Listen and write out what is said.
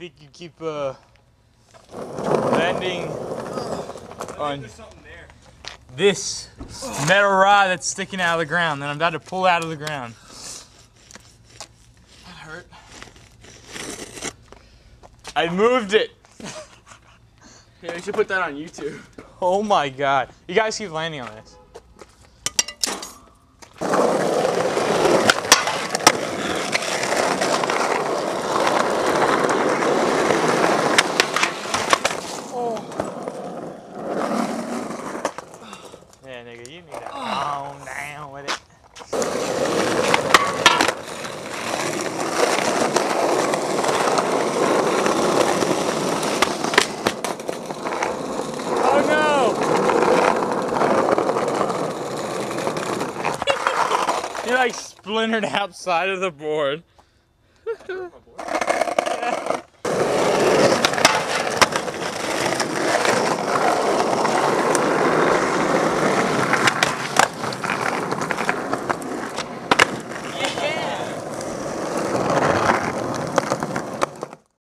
I think you keep uh, landing on There's something there. this metal rod that's sticking out of the ground that I'm about to pull out of the ground. That hurt. I moved it. Yeah, we should put that on YouTube. Oh my god. You guys keep landing on this. Yeah, nigga, you need to down with it. Oh no! you like splintered outside of the board.